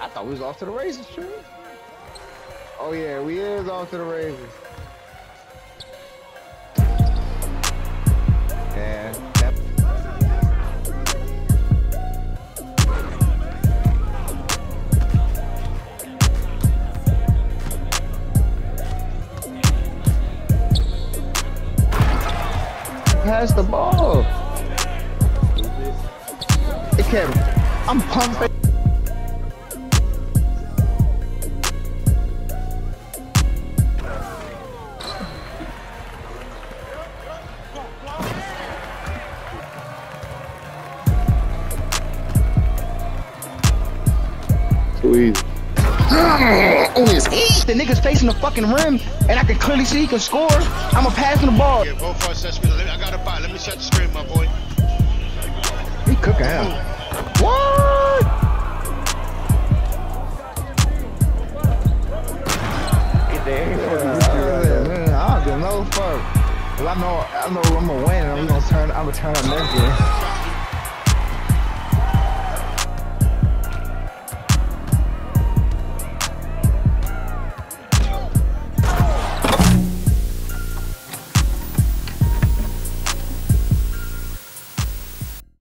I thought we was off to the races, true. Oh yeah, we is off to the races. Yeah. Pass the ball. Hey Kevin, I'm pumped. Too easy. on his head. The nigga's facing the fucking rim, and I can clearly see he can score. I'm a passing the ball. Yeah, both of us, that's me. I got a bot. Let me shut the screen, my boy. He cooking hell. What? Man, I don't give no fuck. 'Cause I know, I know I'm gonna win, and I'm gonna turn, I'm gonna turn up next game.